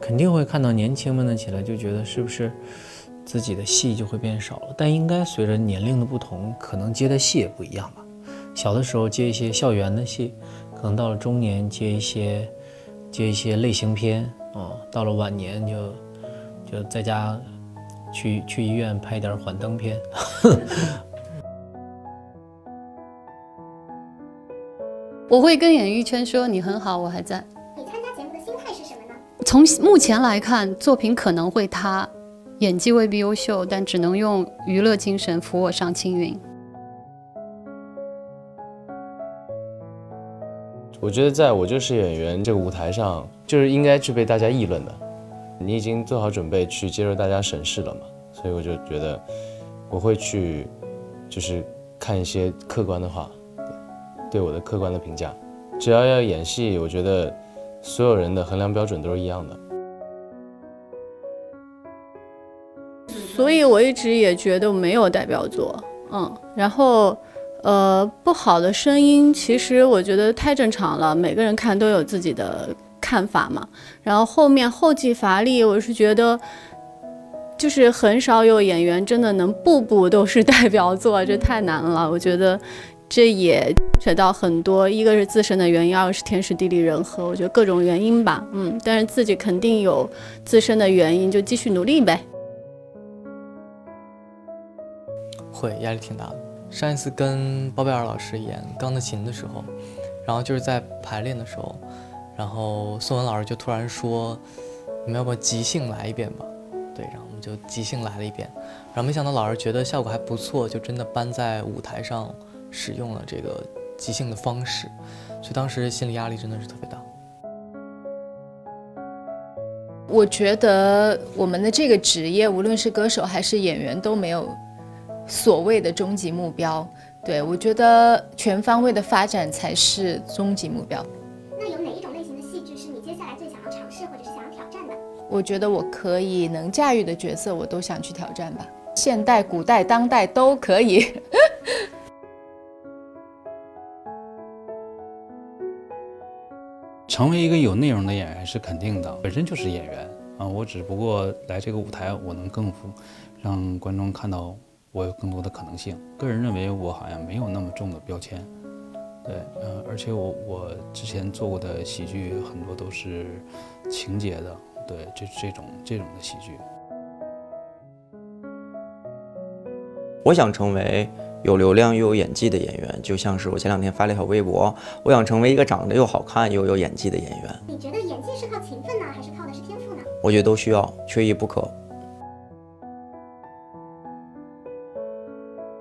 肯定会看到年轻们的起来，就觉得是不是自己的戏就会变少了？但应该随着年龄的不同，可能接的戏也不一样吧。小的时候接一些校园的戏，可能到了中年接一些接一些类型片啊，到了晚年就就在家去去医院拍点幻灯片。我会跟演艺圈说你很好，我还在。从目前来看，作品可能会塌，演技未必优秀，但只能用娱乐精神扶我上青云。我觉得在我就是演员这个舞台上，就是应该去被大家议论的。你已经做好准备去接受大家审视了嘛？所以我就觉得我会去，就是看一些客观的话。对我的客观的评价，只要要演戏，我觉得所有人的衡量标准都是一样的。所以我一直也觉得没有代表作，嗯，然后呃不好的声音，其实我觉得太正常了，每个人看都有自己的看法嘛。然后后面后继乏力，我是觉得就是很少有演员真的能步步都是代表作，这太难了，我觉得。这也扯到很多，一个是自身的原因，二是天时地利人和，我觉得各种原因吧，嗯，但是自己肯定有自身的原因，就继续努力呗。会压力挺大的。上一次跟包贝尔老师演《钢的琴》的时候，然后就是在排练的时候，然后宋文老师就突然说：“你们要不要即兴来一遍吧？”对，然后我们就即兴来了一遍，然后没想到老师觉得效果还不错，就真的搬在舞台上。使用了这个即兴的方式，所以当时心理压力真的是特别大。我觉得我们的这个职业，无论是歌手还是演员，都没有所谓的终极目标。对我觉得全方位的发展才是终极目标。那有哪一种类型的戏剧是你接下来最想要尝试或者是想要挑战的？我觉得我可以能驾驭的角色，我都想去挑战吧。现代、古代、当代都可以。成为一个有内容的演员是肯定的，本身就是演员啊。我只不过来这个舞台，我能更让观众看到我有更多的可能性。个人认为我好像没有那么重的标签，对，呃，而且我我之前做过的喜剧很多都是情节的，对，这这种这种的喜剧。我想成为。有流量又有演技的演员，就像是我前两天发了一条微博，我想成为一个长得又好看又有演技的演员。你觉得演技是靠勤奋呢，还是靠的是天赋呢？我觉得都需要，缺一不可。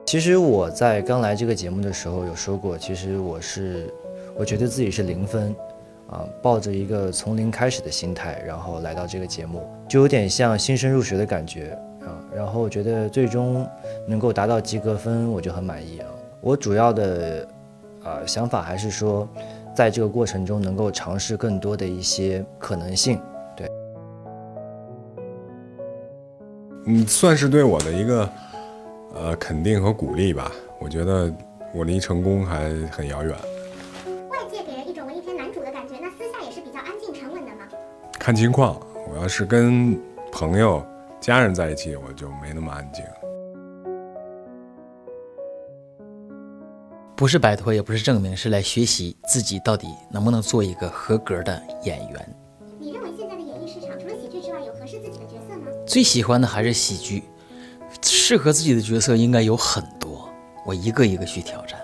其实我在刚来这个节目的时候有说过，其实我是，我觉得自己是零分，啊，抱着一个从零开始的心态，然后来到这个节目，就有点像新生入学的感觉。然后我觉得最终能够达到及格分，我就很满意啊。我主要的呃想法还是说，在这个过程中能够尝试更多的一些可能性。对，嗯，算是对我的一个呃肯定和鼓励吧。我觉得我离成功还很遥远。外界给人一种文艺片男主的感觉，那私下也是比较安静沉稳的吗？看情况，我要是跟朋友。家人在一起，我就没那么安静。不是摆脱，也不是证明，是来学习自己到底能不能做一个合格的演员。你认为现在的演艺市场除了喜剧之外，有合适自己的角色吗？最喜欢的还是喜剧，适合自己的角色应该有很多，我一个一个去挑战。